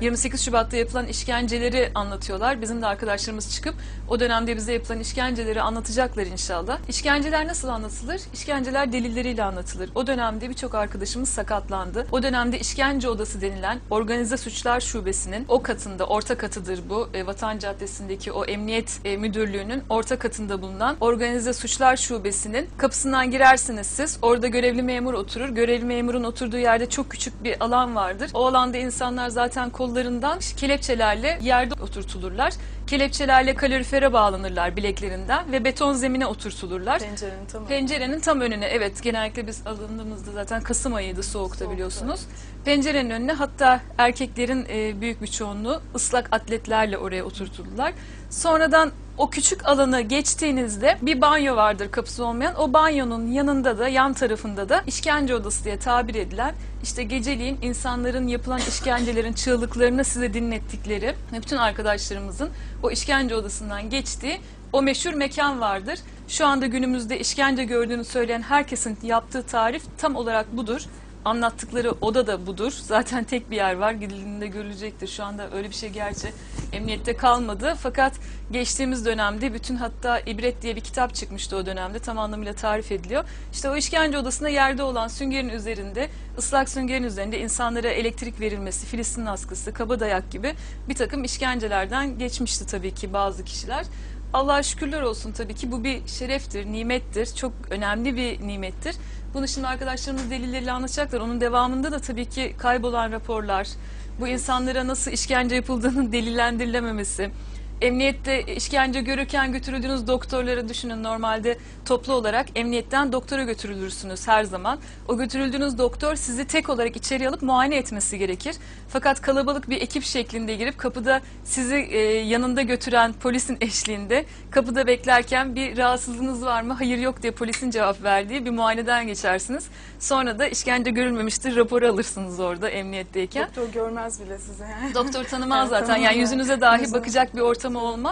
28 Şubat'ta yapılan işkenceleri anlatıyorlar. Bizim de arkadaşlarımız çıkıp o dönemde bize yapılan işkenceleri anlatacaklar inşallah. İşkenceler nasıl anlatılır? İşkenceler delilleriyle anlatılır. O dönemde birçok arkadaşımız sakatlandı. O dönemde işkence odası denilen organize suçlar şubesinin o katında, orta katıdır bu. E, Vatan Caddesi'ndeki o emniyet e, müdürlüğünün orta katında bulunan organize suçlar şubesinin kapısından girersiniz siz. Orada görevli memur oturur. Görevli memurun oturduğu yerde çok küçük bir alan vardır. O alanda insanlar zaten kollarından kelepçelerle yerde oturtulurlar. Kelepçelerle kalorifere bağlanırlar bileklerinden ve beton zemine oturtulurlar. Pencerenin tam. Pencerenin tam önüne evet genellikle biz alındığımızda zaten Kasım ayıydı soğukta Soğukta. biliyorsunuz. Pencerenin önüne hatta erkeklerin büyük bir çoğunluğu ıslak atletlerle oraya oturtuldular. Sonradan o küçük alanı geçtiğinizde bir banyo vardır kapısı olmayan. O banyonun yanında da yan tarafında da işkence odası diye tabir edilen işte geceliğin insanların yapılan işkencelerin çığlıklarını size dinlettikleri bütün arkadaşlarımızın o işkence odasından geçtiği o meşhur mekan vardır. Şu anda günümüzde işkence gördüğünü söyleyen herkesin yaptığı tarif tam olarak budur. Anlattıkları oda da budur. Zaten tek bir yer var. Gidildiğinde görülecektir. Şu anda öyle bir şey gerçi emniyette kalmadı. Fakat geçtiğimiz dönemde bütün hatta İbret diye bir kitap çıkmıştı o dönemde. Tam anlamıyla tarif ediliyor. İşte o işkence odasında yerde olan süngerin üzerinde, ıslak süngerin üzerinde insanlara elektrik verilmesi, Filistin askısı, kaba dayak gibi bir takım işkencelerden geçmişti tabii ki bazı kişiler. Allah'a şükürler olsun tabii ki bu bir şereftir, nimettir. Çok önemli bir nimettir. Bunu şimdi arkadaşlarımız delilleriyle anlatacaklar. Onun devamında da tabii ki kaybolan raporlar, bu insanlara nasıl işkence yapıldığının delillendirilememesi, emniyette işkence görürken götürüldüğünüz doktorları düşünün. Normalde toplu olarak emniyetten doktora götürülürsünüz her zaman. O götürüldüğünüz doktor sizi tek olarak içeri alıp muayene etmesi gerekir. Fakat kalabalık bir ekip şeklinde girip kapıda sizi e, yanında götüren polisin eşliğinde kapıda beklerken bir rahatsızlığınız var mı? Hayır yok diye polisin cevap verdiği bir muayeneden geçersiniz. Sonra da işkence görülmemiştir raporu alırsınız orada emniyetteyken. Doktor görmez bile sizi. Doktor tanımaz zaten. Yani yüzünüze dahi bakacak bir some old